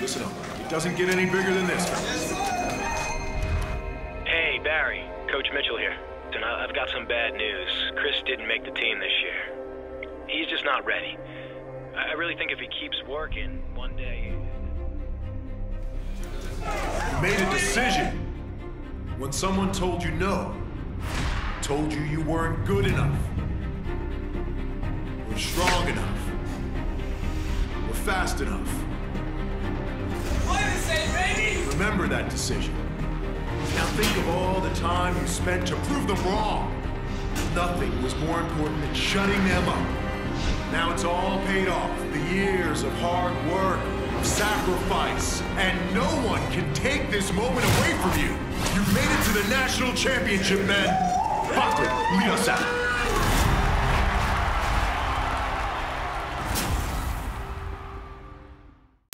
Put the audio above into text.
Listen up. It doesn't get any bigger than this. Hey, Barry. Coach Mitchell here. And I've got some bad news. Chris didn't make the team this year. He's just not ready. I I really think if he keeps working, one day. You made a decision. When someone told you no, told you you weren't good enough, or strong enough, or fast enough. Remember that decision. Now think of all the time you spent to prove them wrong. Nothing was more important than shutting them up. Now it's all paid off. The years of hard work, of sacrifice, and no one can take this moment away from you. You made it to the national championship, men. Bocklet, lead us out.